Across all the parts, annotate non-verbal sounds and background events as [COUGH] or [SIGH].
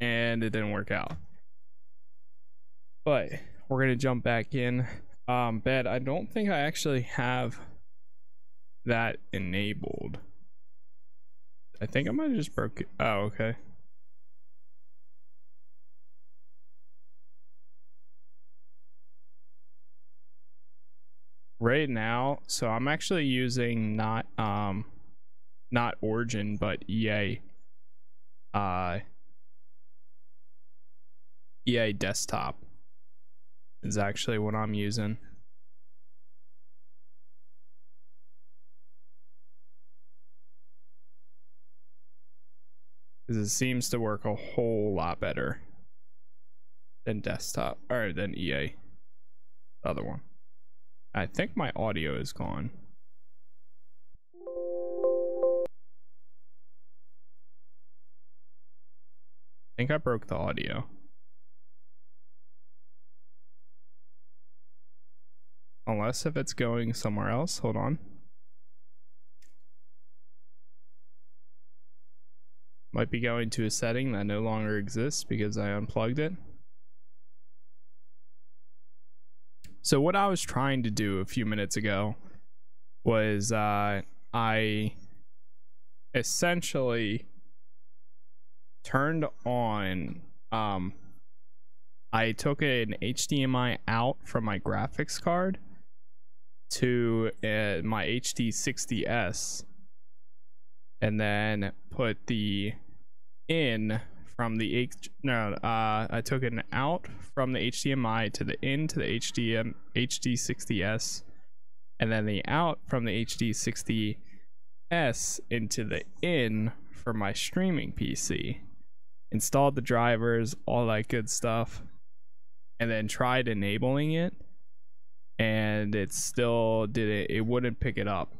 and it didn't work out. But we're gonna jump back in. Um, bed. I don't think I actually have that enabled. I think I might have just broke it. Oh, okay. Right now, so I'm actually using not um not Origin but EA uh EA desktop is actually what I'm using. Because it seems to work a whole lot better than desktop or than EA. The other one. I think my audio is gone. I think I broke the audio. Unless if it's going somewhere else. Hold on. Might be going to a setting that no longer exists because I unplugged it. So what I was trying to do a few minutes ago was uh, I essentially turned on um, I took an HDMI out from my graphics card to uh, my HD60S and then put the in from the H no uh I took an out from the HDMI to the in to the HDM HD60S and then the out from the HD60S into the in for my streaming PC installed the drivers all that good stuff and then tried enabling it and it still did it it wouldn't pick it up.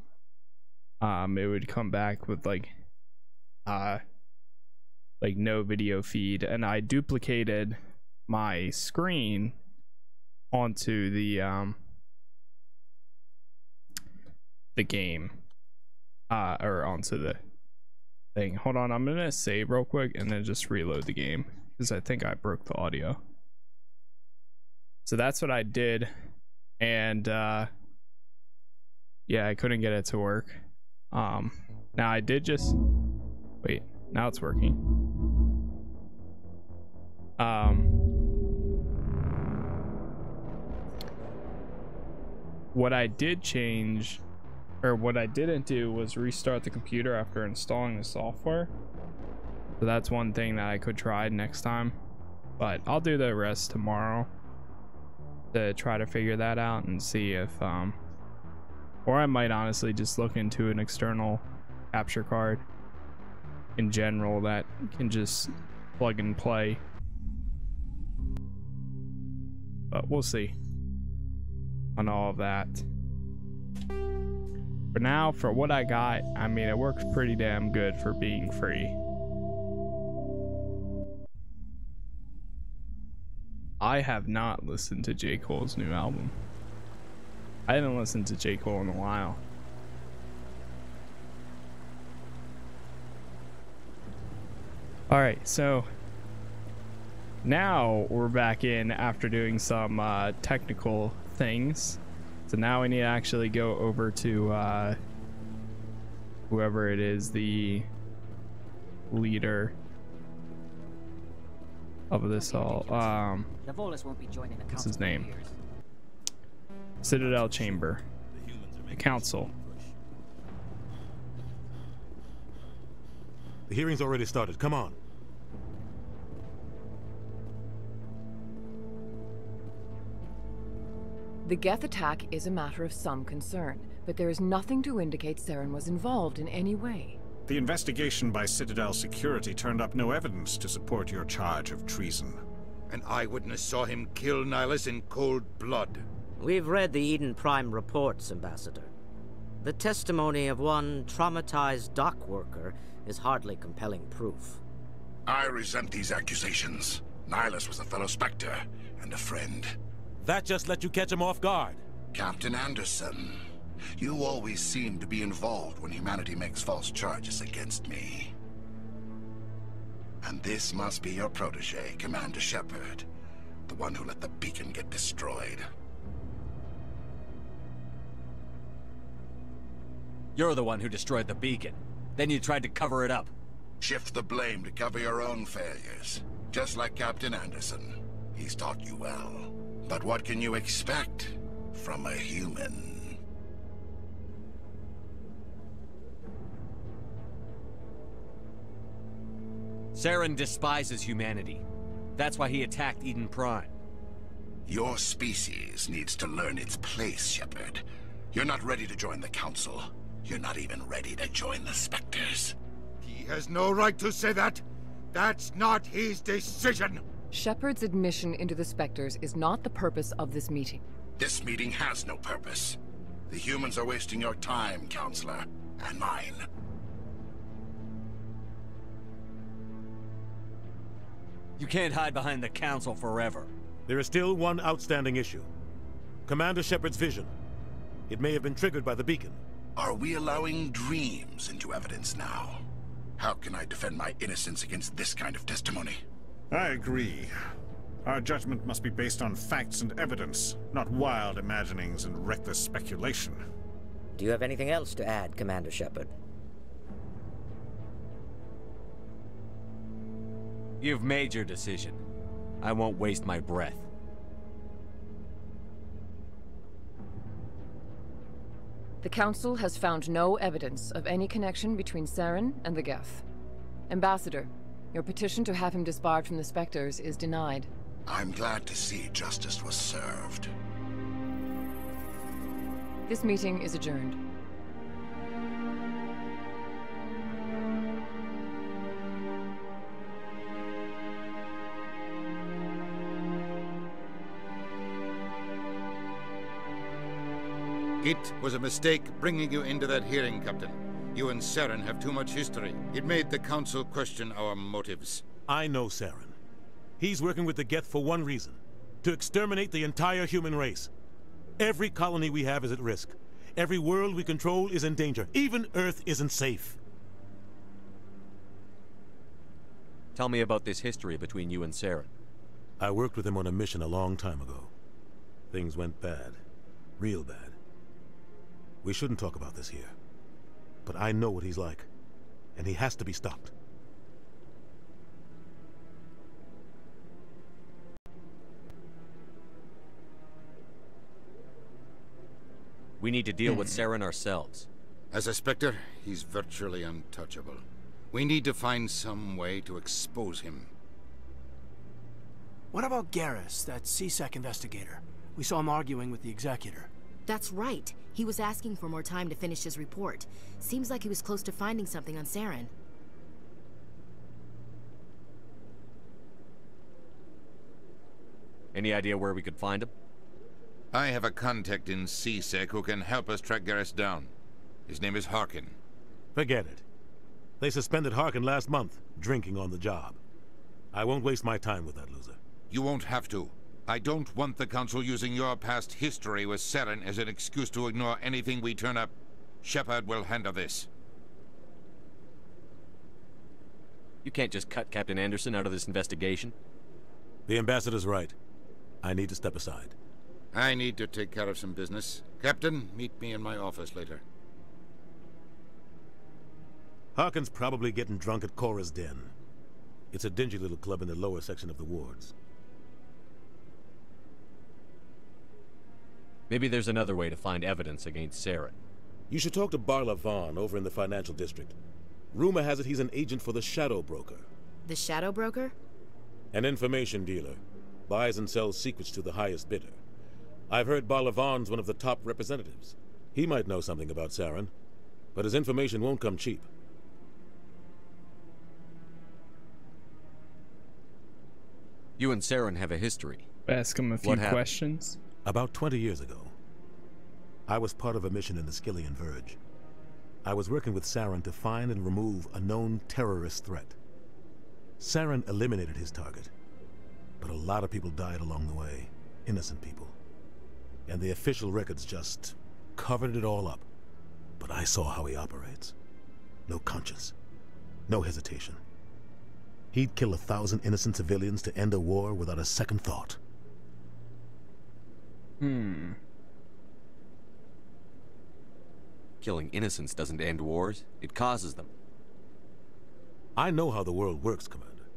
Um it would come back with like uh like no video feed and I duplicated my screen onto the um the game uh or onto the thing. Hold on I'm gonna save real quick and then just reload the game because I think I broke the audio. So that's what I did and uh yeah I couldn't get it to work. Um now I did just wait now it's working. Um what I did change or what I didn't do was restart the computer after installing the software. So that's one thing that I could try next time but I'll do the rest tomorrow to try to figure that out and see if um or I might honestly just look into an external capture card in general that can just plug and play. But we'll see on all of that. For now for what I got I mean it works pretty damn good for being free I have not listened to J. Cole's new album. I haven't listened to J. Cole in a while. Alright, so now we're back in after doing some uh, technical things. So now we need to actually go over to uh, whoever it is, the leader of this all. Um, what's his name? Citadel Chamber. The Council. The hearing's already started. Come on. The Geth attack is a matter of some concern, but there is nothing to indicate Saren was involved in any way. The investigation by Citadel Security turned up no evidence to support your charge of treason. An eyewitness saw him kill Nihlus in cold blood. We've read the Eden Prime reports, Ambassador. The testimony of one traumatized dock worker is hardly compelling proof. I resent these accusations. Nihlus was a fellow Spectre, and a friend. That just let you catch him off guard. Captain Anderson, you always seem to be involved when humanity makes false charges against me. And this must be your protege, Commander Shepard. The one who let the beacon get destroyed. You're the one who destroyed the beacon. Then you tried to cover it up. Shift the blame to cover your own failures. Just like Captain Anderson. He's taught you well. But what can you expect from a human? Saren despises humanity. That's why he attacked Eden Prime. Your species needs to learn its place, Shepard. You're not ready to join the Council. You're not even ready to join the Spectres. He has no right to say that. That's not his decision. Shepard's admission into the Spectres is not the purpose of this meeting. This meeting has no purpose. The humans are wasting your time, Counselor, and mine. You can't hide behind the Council forever. There is still one outstanding issue. Commander Shepard's vision. It may have been triggered by the beacon. Are we allowing dreams into evidence now? How can I defend my innocence against this kind of testimony? I agree. Our judgment must be based on facts and evidence, not wild imaginings and reckless speculation. Do you have anything else to add, Commander Shepard? You've made your decision. I won't waste my breath. The Council has found no evidence of any connection between Saren and the Geth. Ambassador, your petition to have him disbarred from the Spectres is denied. I'm glad to see justice was served. This meeting is adjourned. It was a mistake bringing you into that hearing, Captain. You and Saren have too much history. It made the Council question our motives. I know Saren. He's working with the Geth for one reason. To exterminate the entire human race. Every colony we have is at risk. Every world we control is in danger. Even Earth isn't safe. Tell me about this history between you and Saren. I worked with him on a mission a long time ago. Things went bad. Real bad. We shouldn't talk about this here. But I know what he's like. And he has to be stopped. We need to deal with Saren ourselves. As a Spectre, he's virtually untouchable. We need to find some way to expose him. What about Garrus, that C-Sec investigator? We saw him arguing with the Executor. That's right. He was asking for more time to finish his report. Seems like he was close to finding something on Saren. Any idea where we could find him? I have a contact in C-Sec who can help us track Garrus down. His name is Harkin. Forget it. They suspended Harkin last month, drinking on the job. I won't waste my time with that loser. You won't have to. I don't want the Council using your past history with Saren as an excuse to ignore anything we turn up. Shepard will handle this. You can't just cut Captain Anderson out of this investigation. The Ambassador's right. I need to step aside. I need to take care of some business. Captain, meet me in my office later. Harkin's probably getting drunk at Cora's Den. It's a dingy little club in the lower section of the wards. Maybe there's another way to find evidence against Saren. You should talk to Barla Vaughn over in the financial district. Rumor has it he's an agent for the Shadow Broker. The Shadow Broker? An information dealer. Buys and sells secrets to the highest bidder. I've heard Barla Vaughn's one of the top representatives. He might know something about Saren, but his information won't come cheap. You and Saren have a history. Ask him a few What happened? questions. About 20 years ago, I was part of a mission in the Skyllian Verge. I was working with Saren to find and remove a known terrorist threat. Saren eliminated his target, but a lot of people died along the way, innocent people. And the official records just covered it all up. But I saw how he operates. No conscience, no hesitation. He'd kill a thousand innocent civilians to end a war without a second thought. Hmm. Killing innocents doesn't end wars, it causes them. I know how the world works, Commander.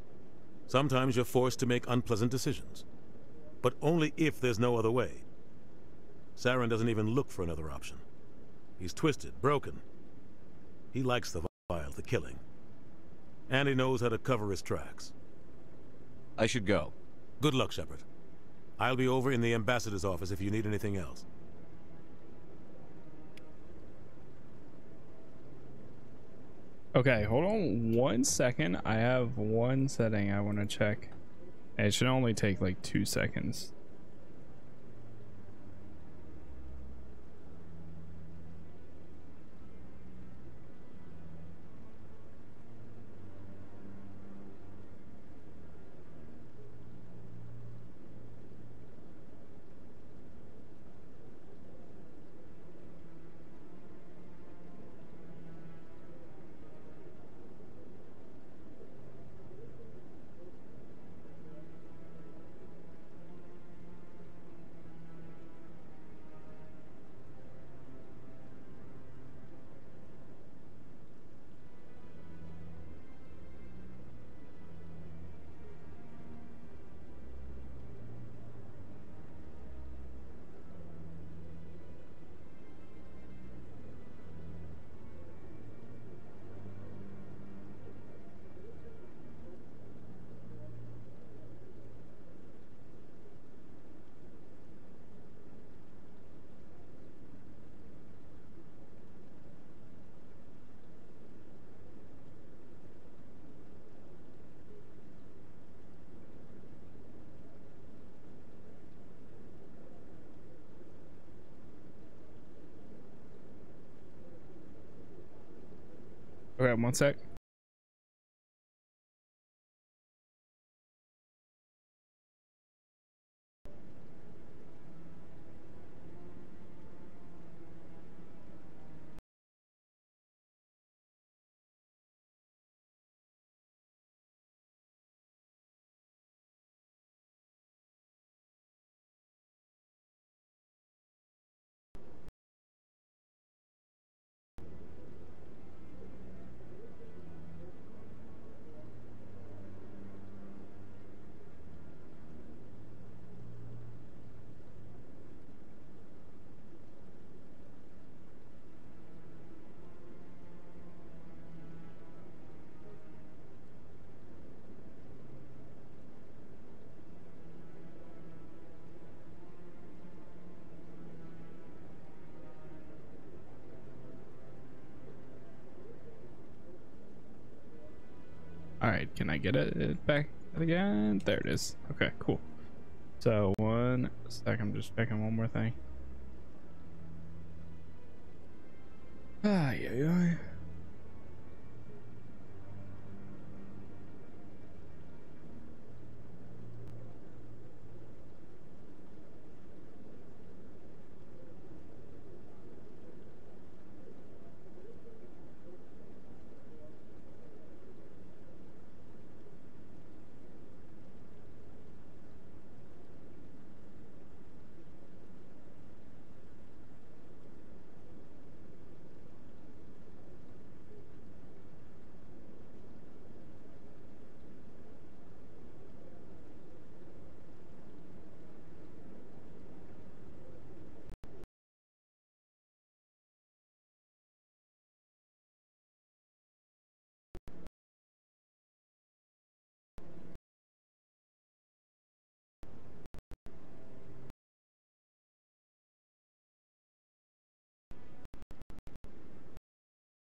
Sometimes you're forced to make unpleasant decisions. But only if there's no other way. Saren doesn't even look for another option. He's twisted, broken. He likes the vile, the killing. And he knows how to cover his tracks. I should go. Good luck, Shepard. I'll be over in the ambassador's office if you need anything else. Okay, hold on one second. I have one setting I want to check. It should only take like two seconds. Okay, one sec. All right, can I get it back again? There it is. Okay, cool. So one sec, I'm just checking one more thing. Ah, yeah, yeah.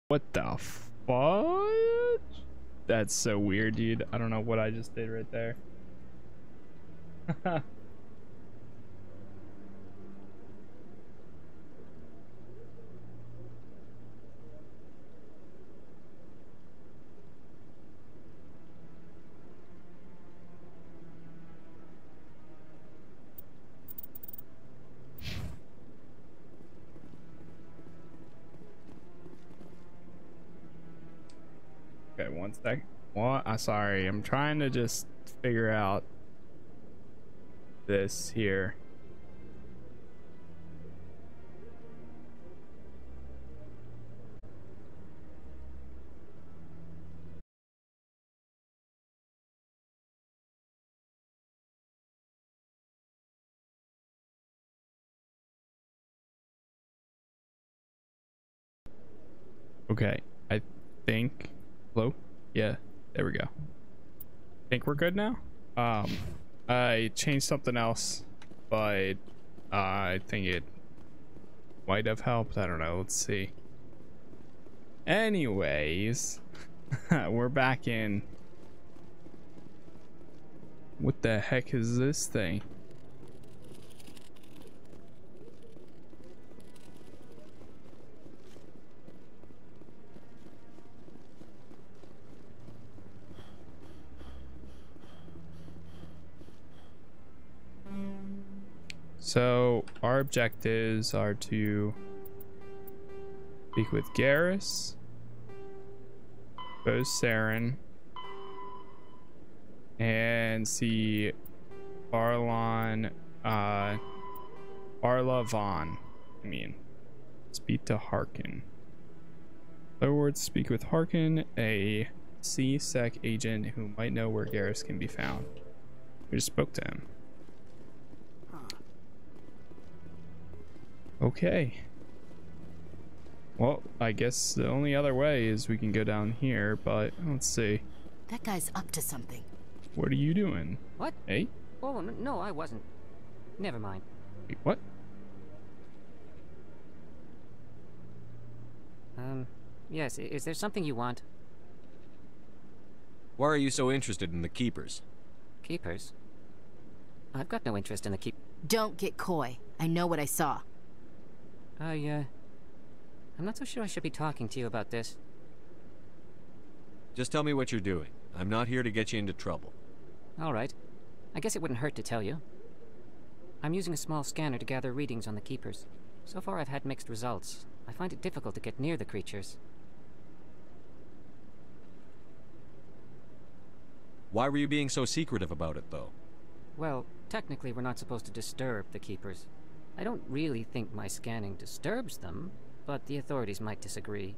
What the fuck? That's so weird, dude. I don't know what I just did right there. [LAUGHS] one sec. What? I'm sorry. I'm trying to just figure out this here. Okay, I think. Hello? Yeah, there we go. Think we're good now? Um, I changed something else, but uh, I think it might have helped. I don't know. Let's see. Anyways, [LAUGHS] we're back in. What the heck is this thing? So our objectives are to speak with Garrus, Bose Saren, and see Barlon, uh, Barla Vaughn. I mean, speak to Harkin. other words, speak with Harkin, a C-Sec agent who might know where Garrus can be found. We just spoke to him. Okay. Well, I guess the only other way is we can go down here, but let's see. That guy's up to something. What are you doing? What? Hey? Oh, no, I wasn't. Never mind. Wait, what? Um, yes, is there something you want? Why are you so interested in the Keepers? Keepers? I've got no interest in the keep. Don't get coy. I know what I saw. I, uh. I'm not so sure I should be talking to you about this. Just tell me what you're doing. I'm not here to get you into trouble. Alright. I guess it wouldn't hurt to tell you. I'm using a small scanner to gather readings on the Keepers. So far I've had mixed results. I find it difficult to get near the creatures. Why were you being so secretive about it, though? Well, technically we're not supposed to disturb the Keepers. I don't really think my scanning disturbs them, but the authorities might disagree.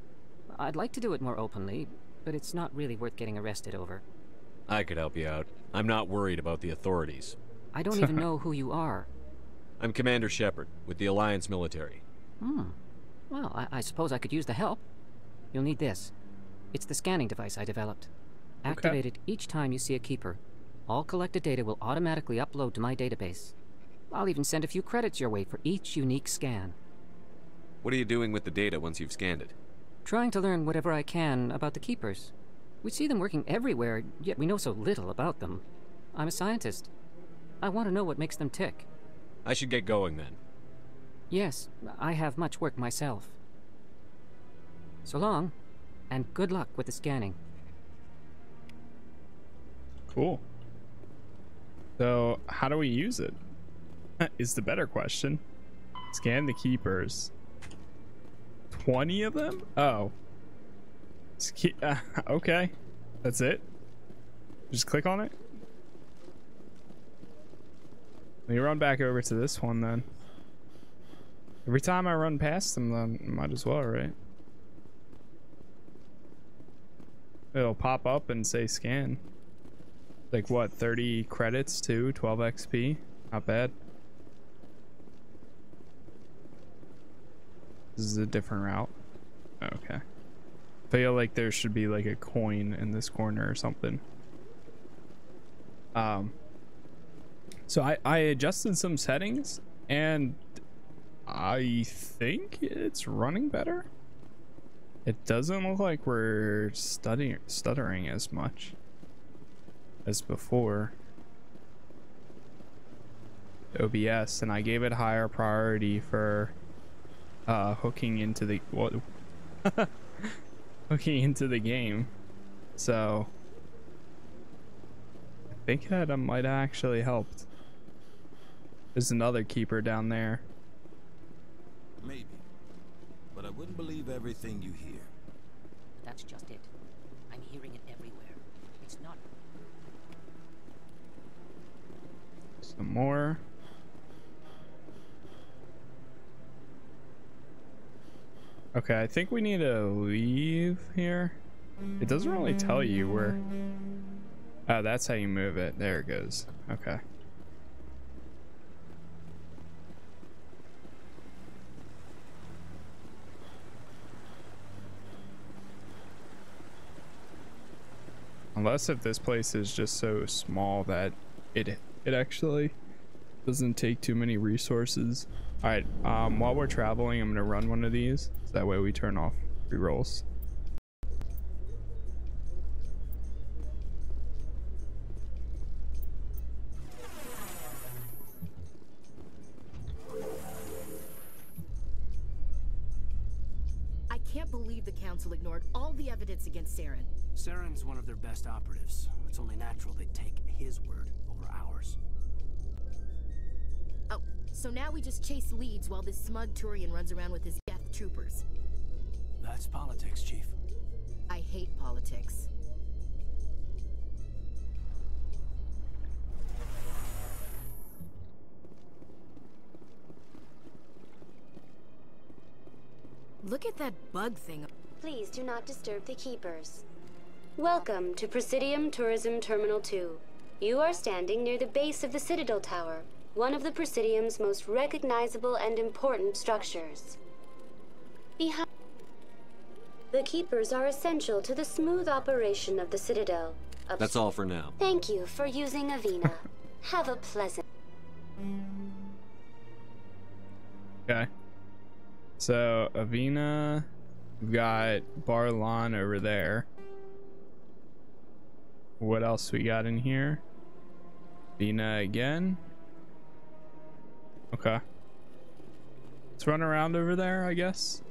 I'd like to do it more openly, but it's not really worth getting arrested over. I could help you out. I'm not worried about the authorities. I don't even know who you are. [LAUGHS] I'm Commander Shepard, with the Alliance military. Hmm. Well, I, I suppose I could use the help. You'll need this. It's the scanning device I developed. Activate it each time you see a keeper. All collected data will automatically upload to my database. I'll even send a few credits your way for each unique scan. What are you doing with the data once you've scanned it? Trying to learn whatever I can about the keepers. We see them working everywhere, yet we know so little about them. I'm a scientist. I want to know what makes them tick. I should get going then. Yes, I have much work myself. So long, and good luck with the scanning. Cool. So, how do we use it? [LAUGHS] Is the better question. Scan the keepers. 20 of them? Oh. Uh, [LAUGHS] okay. That's it? Just click on it? Let me run back over to this one then. Every time I run past them, then might as well, right? It'll pop up and say scan. Like what, 30 credits too? 12 XP? Not bad. This is a different route. Okay. Feel like there should be like a coin in this corner or something. Um. So I, I adjusted some settings and I think it's running better. It doesn't look like we're stuttering as much as before. OBS and I gave it higher priority for uh, hooking into the what [LAUGHS] hooking into the game. So I think that might have actually helped. There's another keeper down there. Maybe. But I wouldn't believe everything you hear. That's just it. I'm hearing it everywhere. It's not. Some more. Okay, I think we need to leave here. It doesn't really tell you where. Oh, that's how you move it. There it goes. Okay. Unless if this place is just so small that it it actually doesn't take too many resources. All right, um, while we're traveling, I'm gonna run one of these. So that way we turn off rerolls. I can't believe the Council ignored all the evidence against Saren. Saren's one of their best operatives. It's only natural they'd take his word over ours. Oh, so now we just chase leads while this smug Turian runs around with his Geth troopers. That's politics, Chief. I hate politics. Look at that bug thing. Please do not disturb the keepers. Welcome to Presidium Tourism Terminal 2. You are standing near the base of the Citadel Tower, one of the Presidium's most recognizable and important structures. Behind the keepers are essential to the smooth operation of the Citadel. Ups- That's all for now. Thank you for using Avina. [LAUGHS] Have a pleasant. Okay. So Avina, we've got Barlan over there. What else we got in here? Vina again. Okay. Let's run around over there, I guess.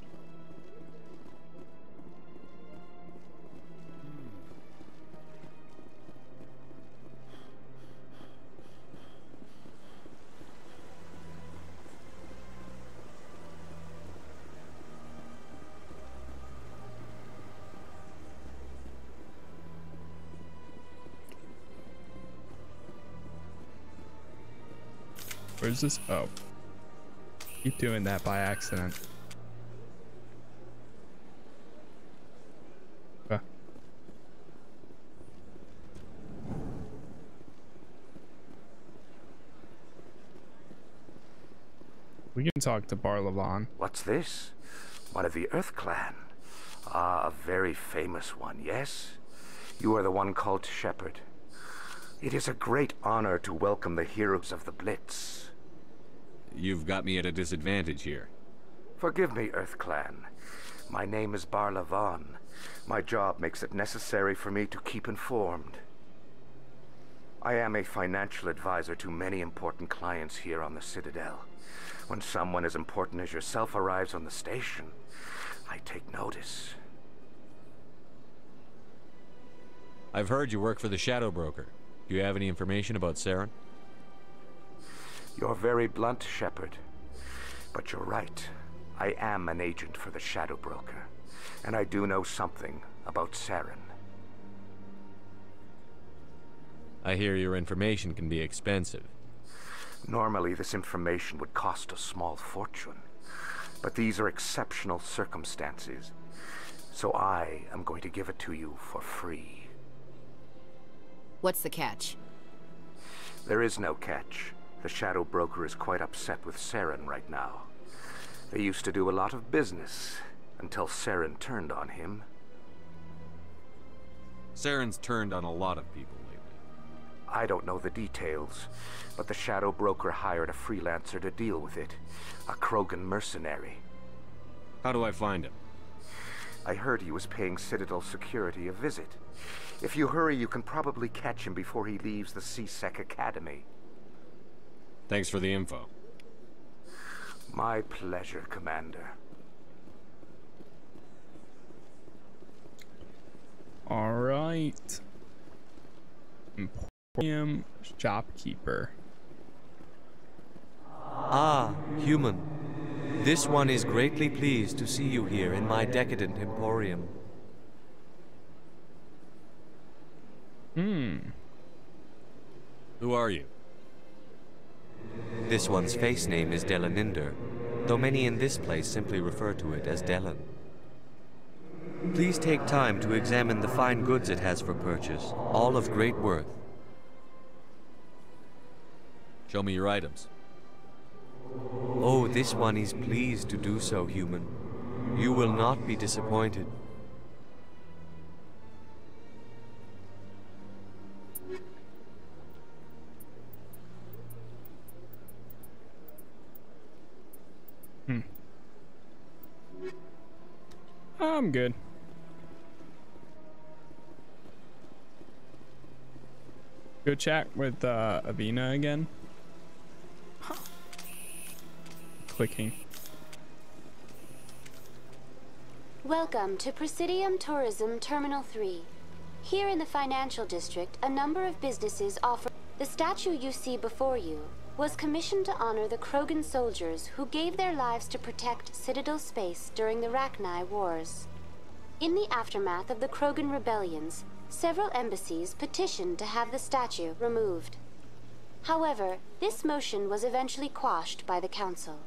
This? Oh. Keep doing that by accident. We can talk to Barla Vaughn. What's this? One of the Earth Clan. Ah, a very famous one, yes? You are the one called Shepard. It is a great honor to welcome the heroes of the Blitz. You've got me at a disadvantage here. Forgive me, Earth Clan. My name is Barla Vaughn. My job makes it necessary for me to keep informed. I am a financial advisor to many important clients here on the Citadel. When someone as important as yourself arrives on the station, I take notice. I've heard you work for the Shadow Broker. Do you have any information about Saren? You're very blunt, Shepard. But you're right. I am an agent for the Shadow Broker. And I do know something about Saren. I hear your information can be expensive. Normally, this information would cost a small fortune. But these are exceptional circumstances. So I am going to give it to you for free. What's the catch? There is no catch. The Shadow Broker is quite upset with Saren right now. They used to do a lot of business until Saren turned on him. Saren's turned on a lot of people lately. I don't know the details, but the Shadow Broker hired a freelancer to deal with it. A Krogan mercenary. How do I find him? I heard he was paying Citadel security a visit. If you hurry, you can probably catch him before he leaves the C-Sec Academy. Thanks for the info. My pleasure, Commander. All right. Emporium shopkeeper. Ah, human. This one is greatly pleased to see you here in my decadent emporium. Hmm. Who are you? This one's face name is Delaninder, though many in this place simply refer to it as Delan. Please take time to examine the fine goods it has for purchase, all of great worth. Show me your items. Oh, this one is pleased to do so, human. You will not be disappointed. I'm good. Go chat with uh, Avina again. Clicking. Welcome to Presidium Tourism Terminal 3. Here in the financial district, a number of businesses offer... The statue you see before you was commissioned to honor the Krogan soldiers who gave their lives to protect Citadel space during the Rachni Wars. In the aftermath of the Krogan rebellions, several embassies petitioned to have the statue removed. However, this motion was eventually quashed by the Council.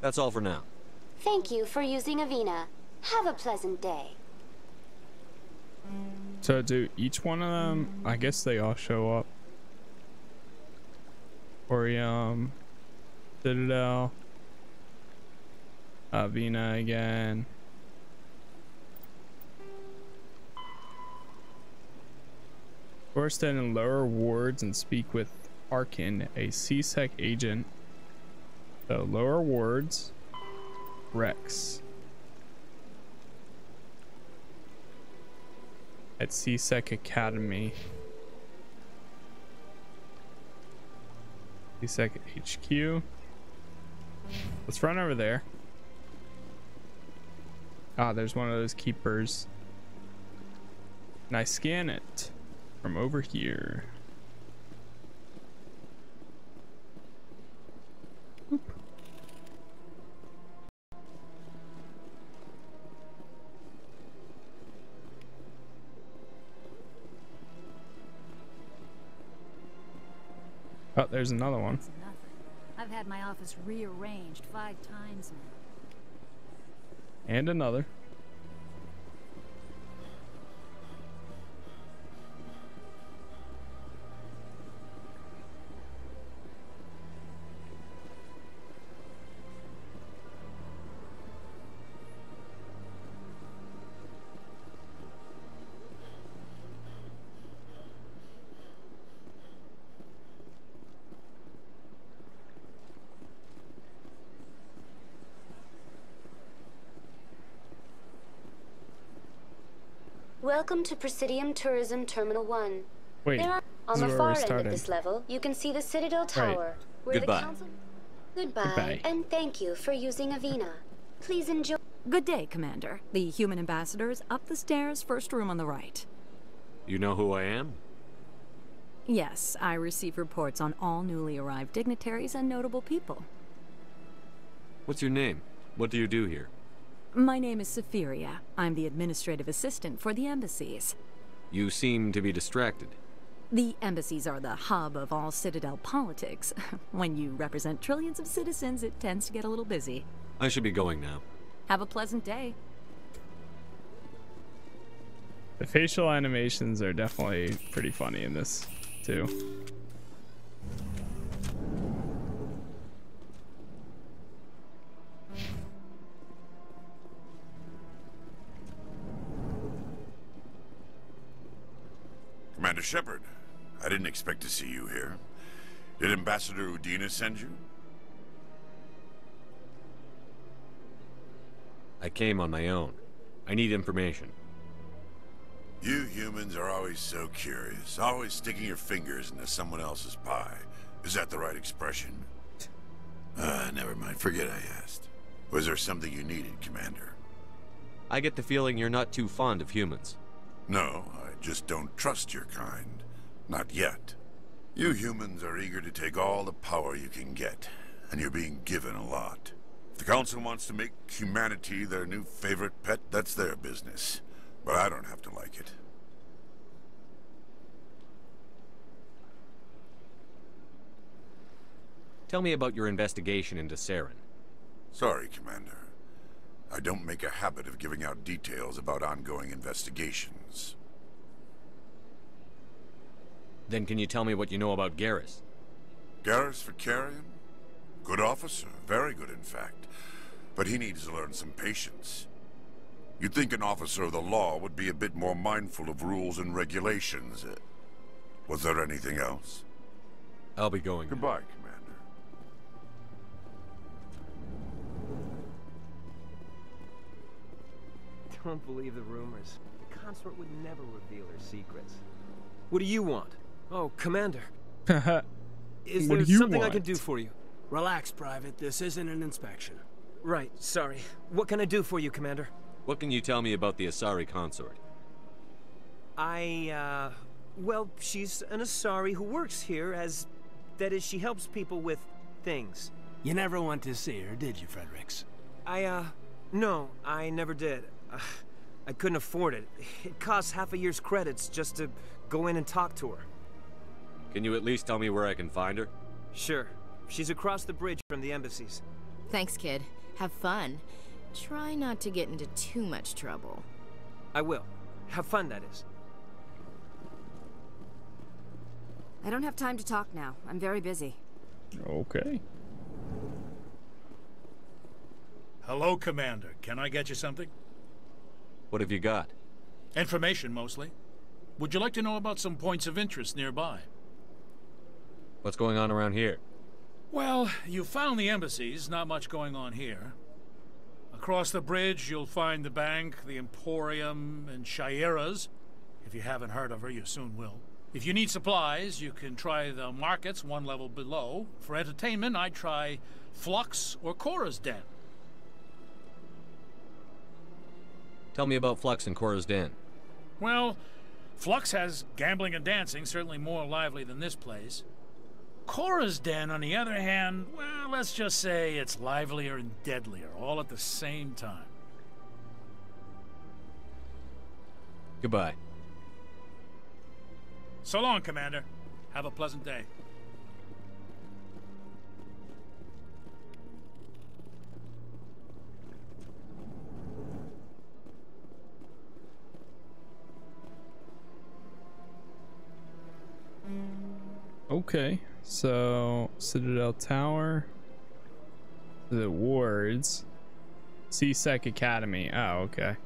That's all for now. Thank you for using Avina. Have a pleasant day. So do each one of them? I guess they all show up. Orium, Citadel, Avina again. Force stand in lower wards and speak with Arkin, a C-Sec agent. So lower wards, Rex. At C-Sec Academy. C-Sec HQ. Let's run over there. Ah, there's one of those keepers. And I scan it from over here. Oh, there's another one. I've had my office rearranged five times now. And another. Welcome to Presidium Tourism Terminal 1. Wait, There are, on the far end of this level, you can see the Citadel Tower. Where Goodbye. The council... Goodbye, Goodbye. and thank you for using Avina. Please enjoy... Good day, Commander. The human ambassador is up the stairs, first room on the right. You know who I am? Yes, I receive reports on all newly arrived dignitaries and notable people. What's your name? What do you do here? My name is Sephiria. I'm the administrative assistant for the embassies. You seem to be distracted. The embassies are the hub of all Citadel politics. [LAUGHS] when you represent trillions of citizens, it tends to get a little busy. I should be going now. Have a pleasant day. The facial animations are definitely pretty funny in this, too. Commander Shepard, I didn't expect to see you here. Did Ambassador Udina send you? I came on my own. I need information. You humans are always so curious, always sticking your fingers into someone else's pie. Is that the right expression? Ah, never mind. Forget I asked. Was there something you needed, Commander? I get the feeling you're not too fond of humans. No, I just don't trust your kind. Not yet. You humans are eager to take all the power you can get, and you're being given a lot. If the Council wants to make humanity their new favorite pet, that's their business. But I don't have to like it. Tell me about your investigation into Saren. Sorry, Commander. I don't make a habit of giving out details about ongoing investigations. Then can you tell me what you know about Garrus? Garrus Vakarian? Good officer, very good in fact. But he needs to learn some patience. You'd think an officer of the law would be a bit more mindful of rules and regulations. Uh, Was there anything else? I'll be going. Goodbye, Commander. I don't believe the rumors. The consort would never reveal her secrets. What do you want? Oh, Commander. [LAUGHS] Is What there do you something I can do for you? Relax, Private. This isn't an inspection. Right, sorry. What can I do for you, Commander? What can you tell me about the Asari consort? I, uh... Well, she's an Asari who works here as... That is, she helps people with things. You never went to see her, did you, Fredericks? I, uh... No, I never did. Uh, [SIGHS] I couldn't afford it. It costs half a year's credits just to go in and talk to her. Can you at least tell me where I can find her? Sure. She's across the bridge from the embassies. Thanks, kid. Have fun. Try not to get into too much trouble. I will. Have fun, that is. I don't have time to talk now. I'm very busy. Okay. Hello, Commander. Can I get you something? What have you got? Information, mostly. Would you like to know about some points of interest nearby? What's going on around here? Well, you found the embassies, not much going on here. Across the bridge, you'll find the bank, the Emporium, and Sha'ira's. If you haven't heard of her, you soon will. If you need supplies, you can try the markets one level below. For entertainment, I'd try Flux or Chora's Den. Tell me about Flux and Chora's Den. Well, Flux has gambling and dancing, certainly more lively than this place. Chora's Den, on the other hand, well, let's just say it's livelier and deadlier, all at the same time. Goodbye. So long, Commander. Have a pleasant day. Okay, so Citadel Tower, the wards, C-Sec Academy. Oh, okay.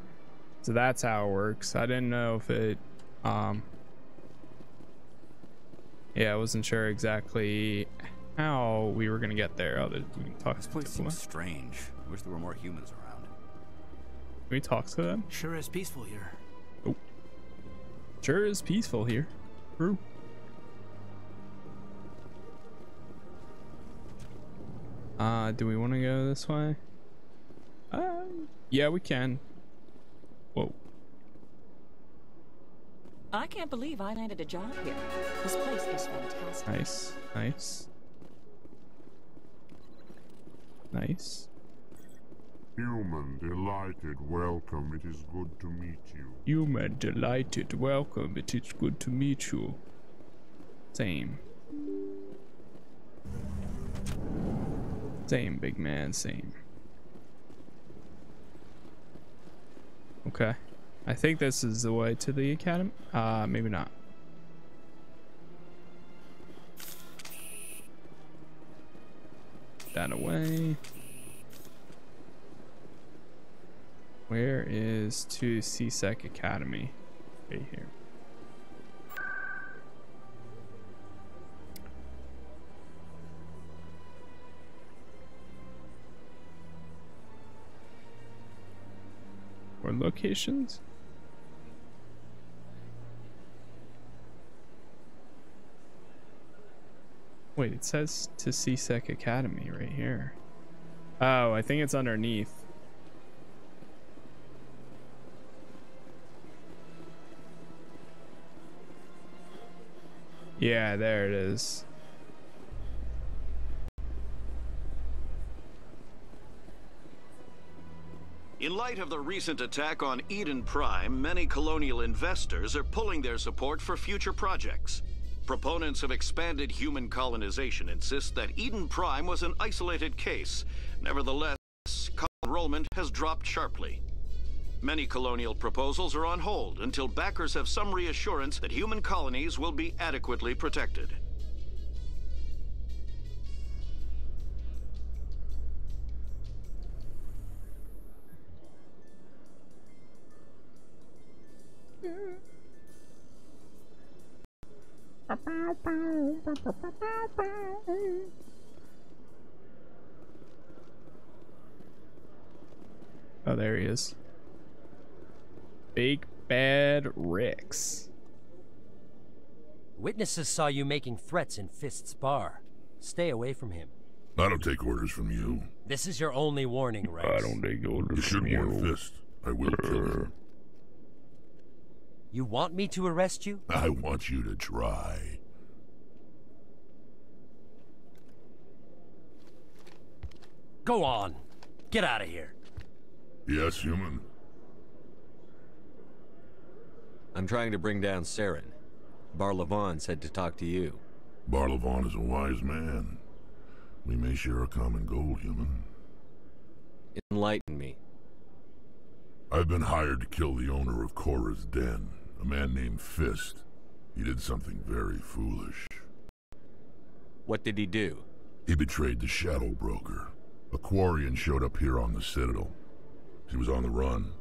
So that's how it works. I didn't know if it, um, yeah, I wasn't sure exactly how we were gonna get there. Oh, we can talk This to place seems strange. I Wish there were more humans around. Can we talk to them? Sure is peaceful here. Oh, Sure is peaceful here. True. Uh, do we want to go this way? Uh, yeah, we can. Whoa. I can't believe I landed a job here. This place is fantastic. Nice, nice. Nice. Human, delighted, welcome. It is good to meet you. Human delighted, welcome. It is good to meet you. Same. Same, big man, same. Okay. I think this is the way to the academy. Uh, maybe not. That away. Where is to C-Sec Academy? Right here. Or locations? Wait, it says to C-Sec Academy right here. Oh, I think it's underneath. Yeah, there it is. In light of the recent attack on Eden Prime, many colonial investors are pulling their support for future projects. Proponents of expanded human colonization insist that Eden Prime was an isolated case. Nevertheless, enrollment has dropped sharply. Many colonial proposals are on hold until backers have some reassurance that human colonies will be adequately protected. Oh, there he is. Big Bad Wrex. Witnesses saw you making threats in Fist's bar. Stay away from him. I don't take orders from you. This is your only warning, Wrex. I don't take orders You should warn Fist. I will kill him. You want me to arrest you? I want you to try. Go on. Get out of here. Yes, human. I'm trying to bring down Saren. Barla Von said to talk to you. Barla Von is a wise man. We may share a common goal, human. Enlighten me. I've been hired to kill the owner of Chora's Den, a man named Fist. He did something very foolish. What did he do? He betrayed the Shadow Broker. A Quarian showed up here on the Citadel. She was on the run.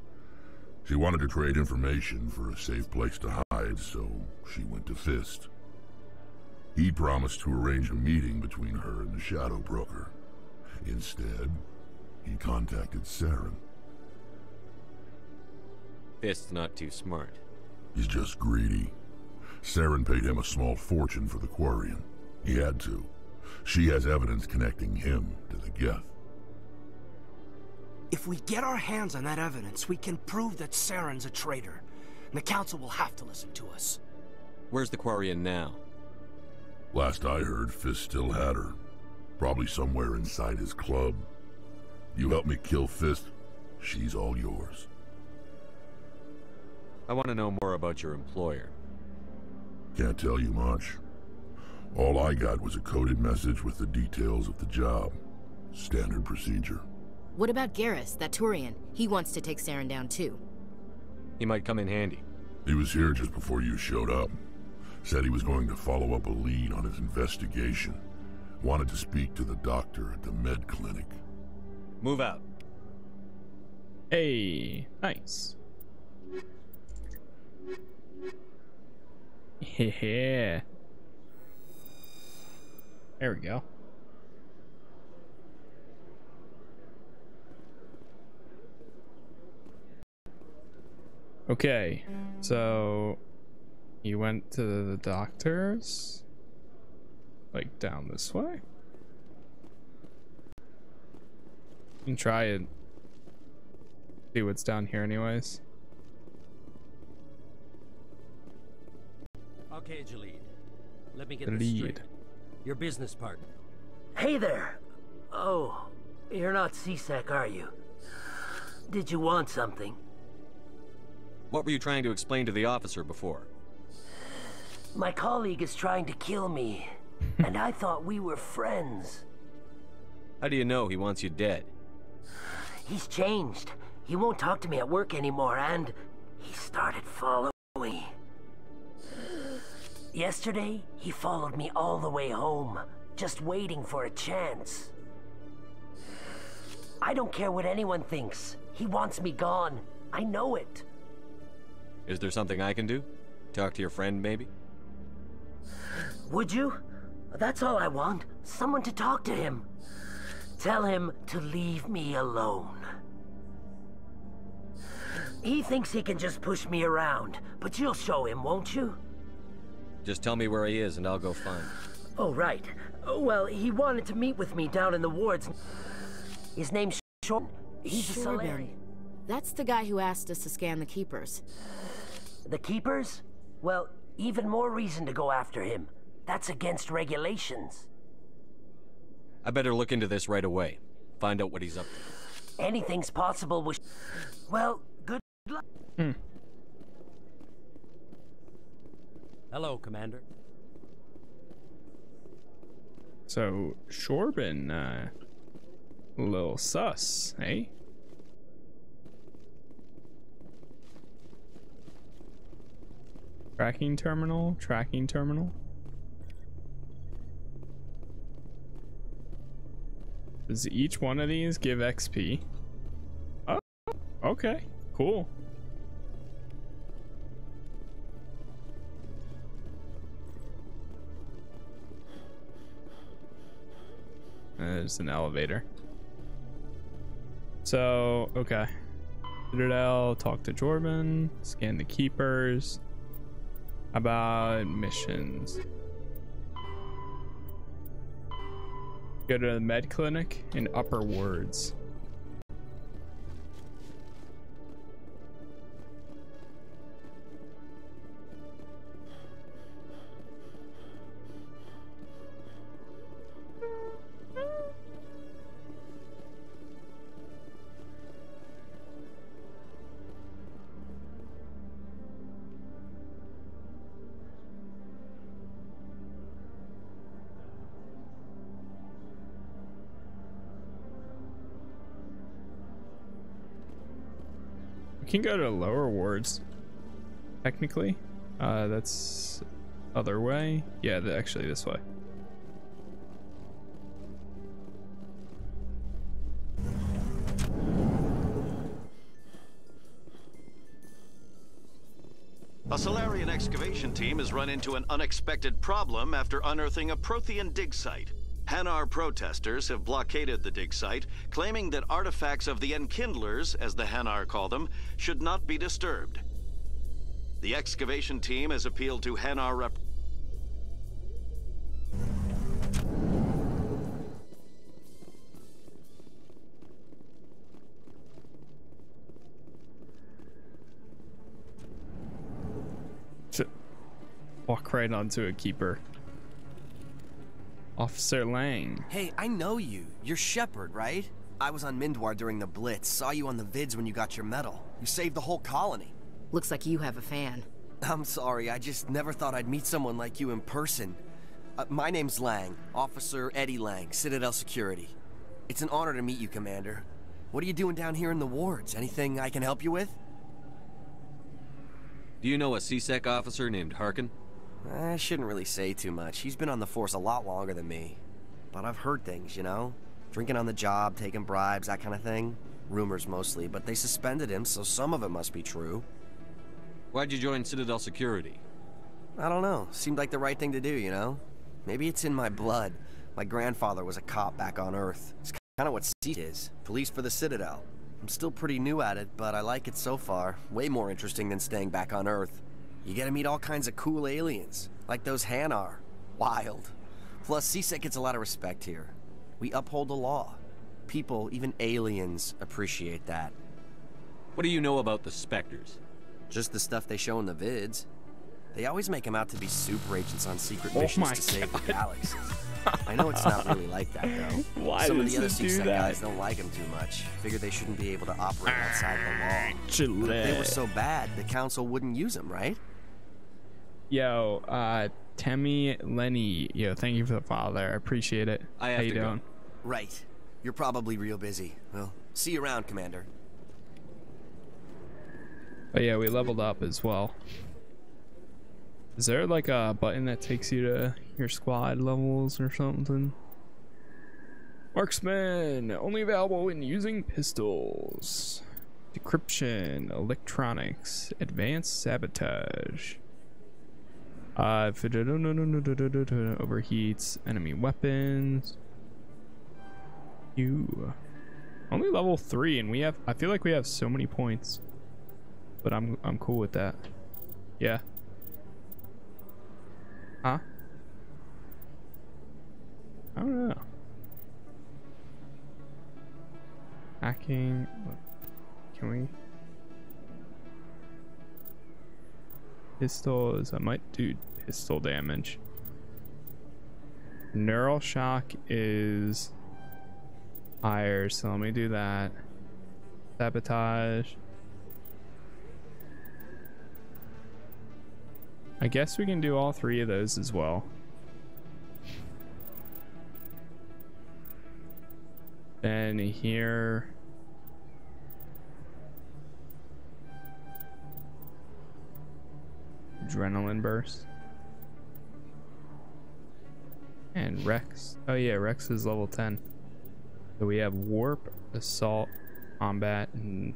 She wanted to trade information for a safe place to hide, so she went to Fist. He promised to arrange a meeting between her and the Shadow Broker. Instead, he contacted Saren. Fist's not too smart. He's just greedy. Saren paid him a small fortune for the Quarian. He had to. She has evidence connecting him to the Geth. If we get our hands on that evidence, we can prove that Saren's a traitor. And the Council will have to listen to us. Where's the Quarian now? Last I heard, Fist still had her. Probably somewhere inside his club. You help me kill Fist, she's all yours. I want to know more about your employer. Can't tell you much. All I got was a coded message with the details of the job. Standard procedure. What about Garrus, that Turian? He wants to take Saren down too. He might come in handy. He was here just before you showed up. Said he was going to follow up a lead on his investigation. Wanted to speak to the doctor at the med clinic. Move out. Hey, nice. [LAUGHS] Yeah. There we go. Okay, so you went to the doctor's, like down this way. You can try and see what's down here, anyways. Okay, Jahleed. Let me get The lead. straight. Your business partner. Hey there. Oh, you're not C-Sec, are you? Did you want something? What were you trying to explain to the officer before? My colleague is trying to kill me, [LAUGHS] and I thought we were friends. How do you know he wants you dead? He's changed. He won't talk to me at work anymore, and he started following me. Yesterday, he followed me all the way home, just waiting for a chance. I don't care what anyone thinks. He wants me gone. I know it. Is there something I can do? Talk to your friend, maybe? Would you? That's all I want. Someone to talk to him. Tell him to leave me alone. He thinks he can just push me around, but you'll show him, won't you? Just tell me where he is and I'll go find him. Oh, right. Well, he wanted to meet with me down in the wards. His name's Short. He's a Chorban. Salarian. That's the guy who asked us to scan the keepers. The Keepers? Well, even more reason to go after him. That's against regulations. I better look into this right away. Find out what he's up to. Anything's possible with... Well, good luck. Hmm. Hello, Commander. So Chorban, uh, a little sus, eh? Tracking terminal, tracking terminal. Does each one of these give XP? Oh, okay, cool. Uh, there's an elevator. So, okay. Citadel, talk to Jordan, scan the keepers. About missions? Go to the med clinic in Upper Wards. Can go to lower wards. Technically. Uh, that's other way. Yeah, actually this way. A Salarian excavation team has run into an unexpected problem after unearthing a Prothean dig site. Hanar protesters have blockaded the dig site, claiming that artifacts of the Enkindlers, as the Hanar call them, should not be disturbed. The excavation team has appealed to Hanar rep Walk right onto a keeper. Officer Lang. Hey, I know you. You're Shepard, right? I was on Mindoir during the Blitz. Saw you on the vids when you got your medal. You saved the whole colony. Looks like you have a fan. I'm sorry, I just never thought I'd meet someone like you in person. Uh, my name's Lang, Officer Eddie Lang, Citadel Security. It's an honor to meet you, Commander. What are you doing down here in the wards? Anything I can help you with? Do you know a C-Sec officer named Harkin? I shouldn't really say too much. He's been on the force a lot longer than me. But I've heard things, you know? Drinking on the job, taking bribes, that kind of thing. Rumors mostly, but they suspended him, so some of it must be true. Why'd you join Citadel Security? I don't know. Seemed like the right thing to do, you know? Maybe it's in my blood. My grandfather was a cop back on Earth. It's kind of what C-Sec is. Police for the Citadel. I'm still pretty new at it, but I like it so far. Way more interesting than staying back on Earth. You get to meet all kinds of cool aliens, like those Hanar. Wild. Plus, C-Sec gets a lot of respect here. We uphold the law. People, even aliens, appreciate that. What do you know about the Spectres? Just the stuff they show in the vids. They always make them out to be super agents on secret Oh missions to save the galaxy. I know it's not really like that, though. [LAUGHS] Why Some of the other C-Sec guys don't like them too much. Figure they shouldn't be able to operate outside the law. But if they were so bad, the council wouldn't use them, right? Yo, uh, Temmie Lenny. Yo, thank you for the follow there. I appreciate it. I How you doing? Right. You're probably real busy. Well, see you around, Commander. But yeah, we leveled up as well. Is there like a button that takes you to your squad levels or something? Marksman, only available when using pistols. Decryption, electronics, advanced sabotage. Uh, overheats enemy weapons. You only level three, and we have. I feel like we have so many points, but I'm I'm cool with that. Yeah. Huh? I don't know. Hacking. Can we? Pistols. I might do pistol damage. Neural shock is higher, so let me do that. Sabotage. I guess we can do all three of those as well. Then here. Adrenaline burst. And Wrex. Oh yeah, Wrex is level 10. So we have warp, assault, combat, and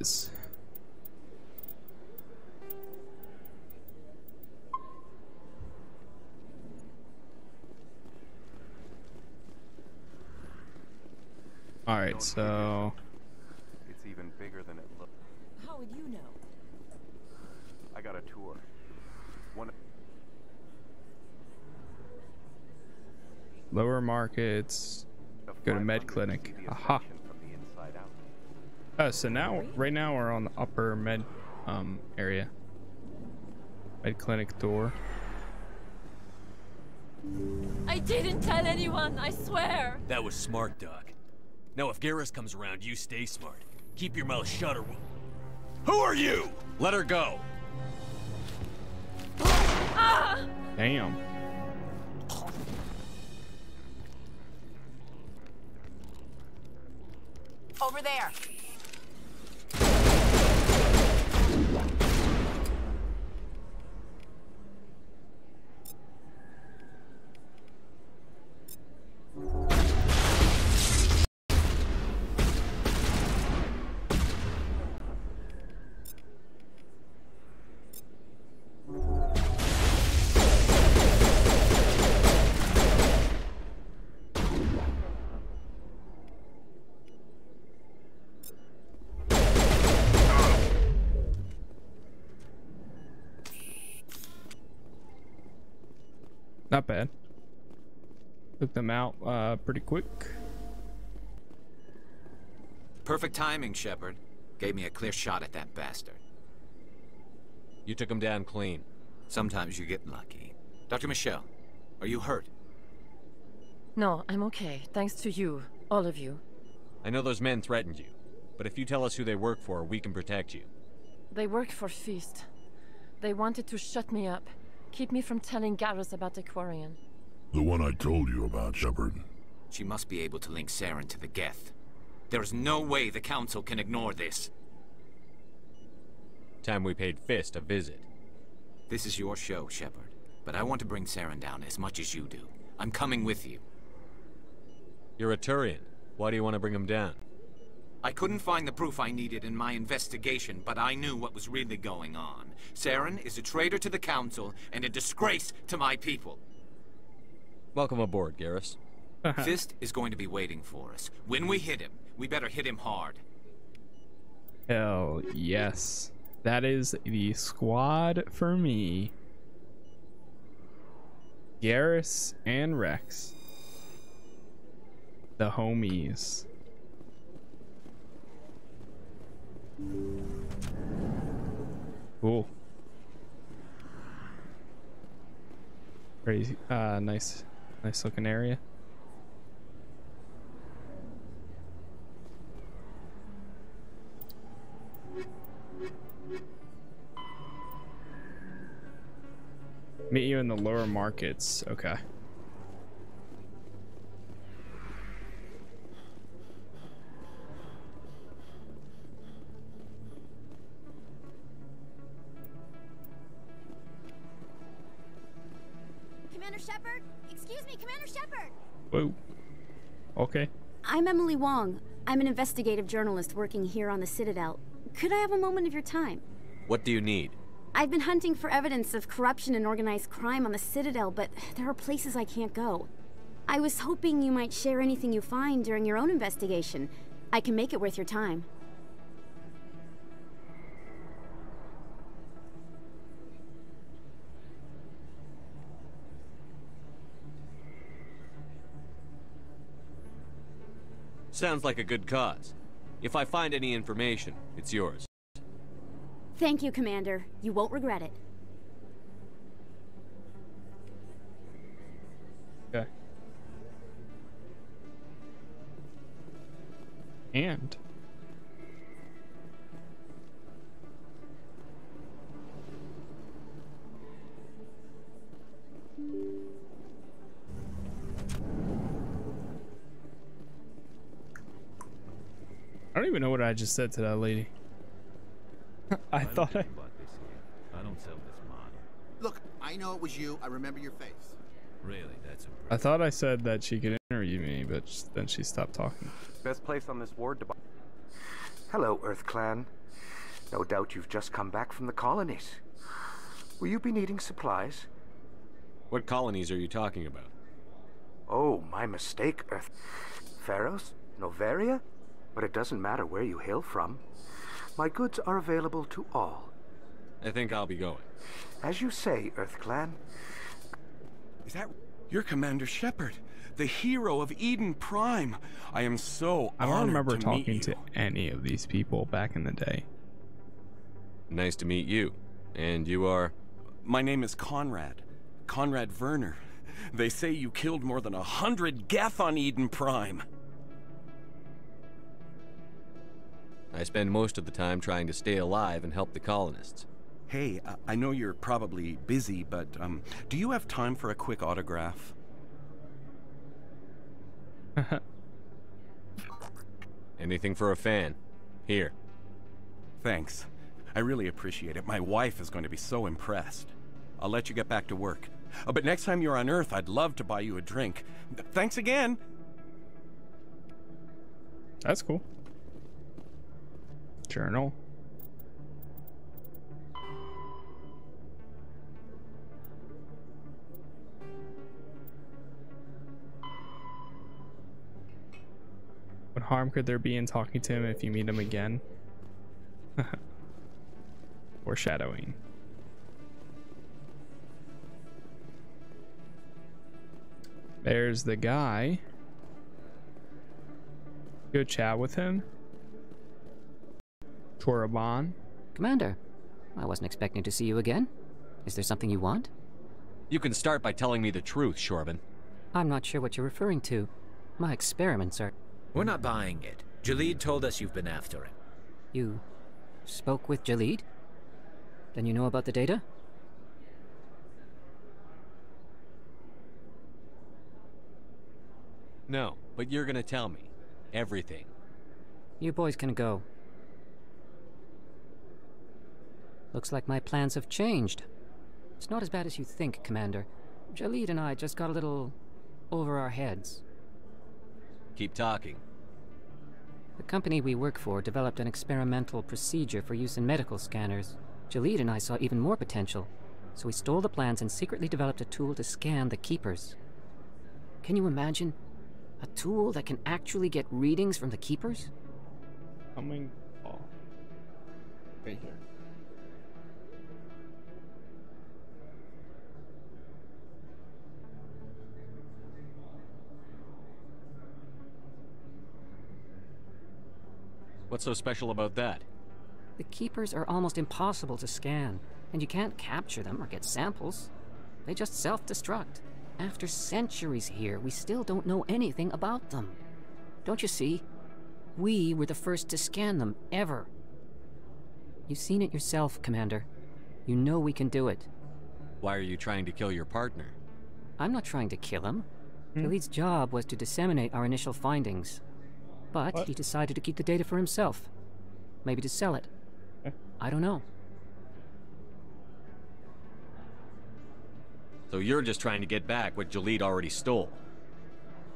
is. All right, so It's even bigger than it looks. How would you know? I got a tour. One. lower markets. Go to med clinic. Aha. Oh, so now, right now we're on the upper med um area. Med clinic door. I didn't tell anyone, I swear. That was smart, Doc. Now, if Garrus comes around, you stay smart. Keep your mouth shut or we'll... Who are you? Let her go. Ah! Damn. Over there. Not bad. Took them out uh pretty quick. Perfect timing, Shepard. Gave me a clear shot at that bastard. You took him down clean. Sometimes you get lucky. Dr. Michel, are you hurt? No, I'm okay. Thanks to you. All of you. I know those men threatened you, but if you tell us who they work for, we can protect you. They work for Feast. They wanted to shut me up. Keep me from telling Garrus about the Quarian. The one I told you about, Shepard. She must be able to link Saren to the Geth. There's no way the Council can ignore this. Time we paid Fist a visit. This is your show, Shepard. But I want to bring Saren down as much as you do. I'm coming with you. You're a Turian. Why do you want to bring him down? I couldn't find the proof I needed in my investigation, but I knew what was really going on. Saren is a traitor to the Council and a disgrace to my people. Welcome aboard, Garrus. [LAUGHS] Fist is going to be waiting for us. When we hit him, we better hit him hard. Hell yes. That is the squad for me. Garrus and Wrex. The homies. Cool. Pretty uh nice nice looking area. Meet you in the lower markets. Okay. Whoa. Okay. I'm Emily Wong. I'm an investigative journalist working here on the Citadel. Could I have a moment of your time? What do you need? I've been hunting for evidence of corruption and organized crime on the Citadel, but there are places I can't go. I was hoping you might share anything you find during your own investigation. I can make it worth your time. Sounds like a good cause. If I find any information, it's yours. Thank you, Commander. You won't regret it. Okay. And I don't even know what I just said to that lady. [LAUGHS] I thought I. I don't sell this model. Look, I know it was you. I remember your face. Really, that's I thought I said that she could interview me, but then she stopped talking. Best place on this ward to buy. Hello, Earth Clan. No doubt you've just come back from the colonies. Will you be needing supplies? What colonies are you talking about? Oh, my mistake, Earth. Feros? Noveria? But it doesn't matter where you hail from. My goods are available to all. I think I'll be going. As you say, Earth Clan. Is that... You're Commander Shepard, the hero of Eden Prime. I am so I don't remember to talking to any of these people back in the day. Nice to meet you. And you are? My name is Conrad. Conrad Werner. They say you killed more than a hundred Geth on Eden Prime. I spend most of the time trying to stay alive and help the colonists. Hey, uh, I know you're probably busy, but um, do you have time for a quick autograph? [LAUGHS] Anything for a fan. Here. Thanks. I really appreciate it. My wife is going to be so impressed. I'll let you get back to work. Uh, but next time you're on Earth, I'd love to buy you a drink. Thanks again. That's cool. Journal. What harm could there be in talking to him if you meet him again? [LAUGHS] Foreshadowing. There's the guy. Go chat with him. Chorban. Commander, I wasn't expecting to see you again. Is there something you want? You can start by telling me the truth, Chorban. I'm not sure what you're referring to. My experiments are... We're not buying it. Jahleed told us you've been after him. You spoke with Jahleed? Then you know about the data? No, but you're gonna tell me. Everything. You boys can go. Looks like my plans have changed. It's not as bad as you think, Commander. Jahleed and I just got a little over our heads. Keep talking. The company we work for developed an experimental procedure for use in medical scanners. Jahleed and I saw even more potential, so we stole the plans and secretly developed a tool to scan the Keepers. Can you imagine? A tool that can actually get readings from the Keepers? Coming off. Right here. What's so special about that? The Keepers are almost impossible to scan, and you can't capture them or get samples. They just self-destruct. After centuries here, we still don't know anything about them. Don't you see? We were the first to scan them, ever. You've seen it yourself, Commander. You know we can do it. Why are you trying to kill your partner? I'm not trying to kill him. Hmm. Jahleed's job was to disseminate our initial findings. But What? he decided to keep the data for himself. Maybe to sell it. Eh. I don't know. So you're just trying to get back what Jahleed already stole.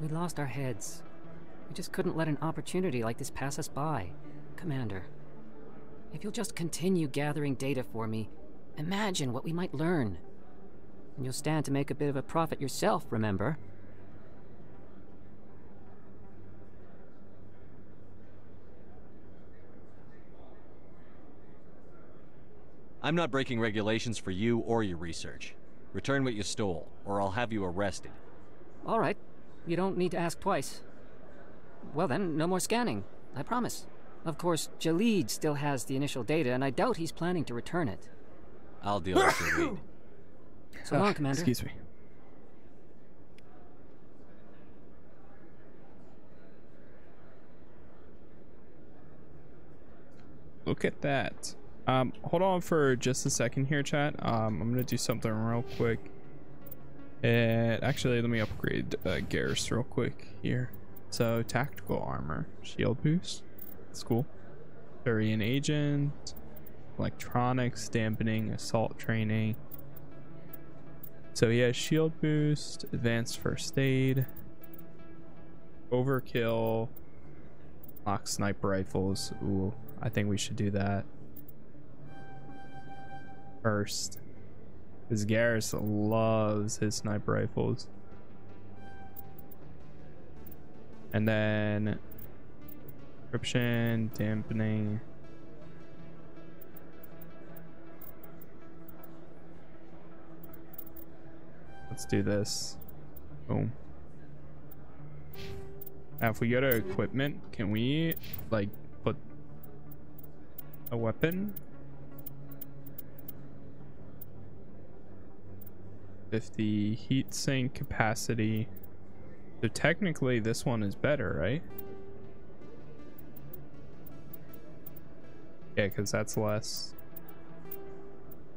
We lost our heads. We just couldn't let an opportunity like this pass us by. Commander, if you'll just continue gathering data for me, imagine what we might learn. And you'll stand to make a bit of a profit yourself, remember? I'm not breaking regulations for you or your research. Return what you stole, or I'll have you arrested. All right. You don't need to ask twice. Well then, no more scanning. I promise. Of course, Jahleed still has the initial data, and I doubt he's planning to return it. I'll deal with Jahleed. [LAUGHS] So long, uh, Commander. Excuse me. Look at that. Um, hold on for just a second here, chat. Um, I'm gonna do something real quick. And actually, let me upgrade uh, Garrus real quick here. So, tactical armor, shield boost. That's cool. Turian agent, electronics, dampening, assault training. So he has shield boost, advanced first aid, overkill, lock sniper rifles. Ooh, I think we should do that first. Because Garrus loves his sniper rifles. And then encryption, dampening. Let's do this. Boom. Now, if we go to equipment, can we like put a weapon? 50 heat sink capacity. So technically this one is better, right? Yeah, because that's less.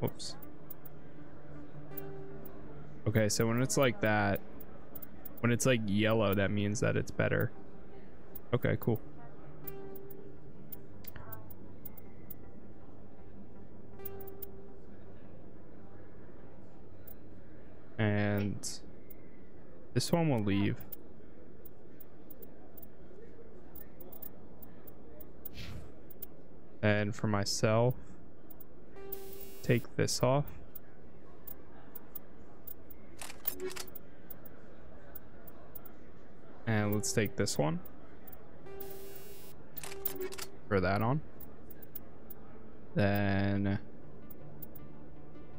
Whoops. Okay, so when it's like that, when it's like yellow, that means that it's better. Okay, cool. This one will leave. And for myself, take this off. And let's take this one. For that on. Then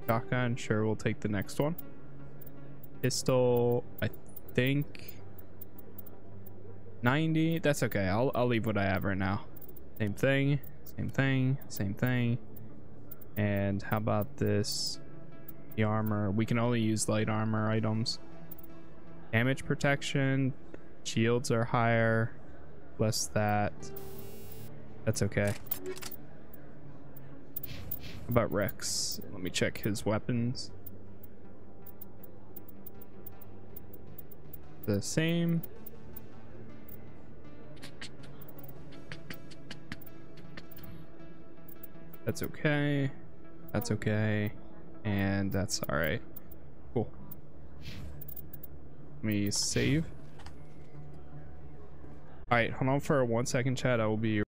shotgun, sure we'll take the next one. Pistol, I think 90. That's okay. I'll I'll leave what I have right now. Same thing, same thing, same thing. And how about this? The armor. We can only use light armor items. Damage protection. Shields are higher. Less that. That's okay. How about Wrex? Let me check his weapons. The same. That's okay. That's okay. And that's alright. Cool. Let me save. Alright, hold on for one second, chat. I will be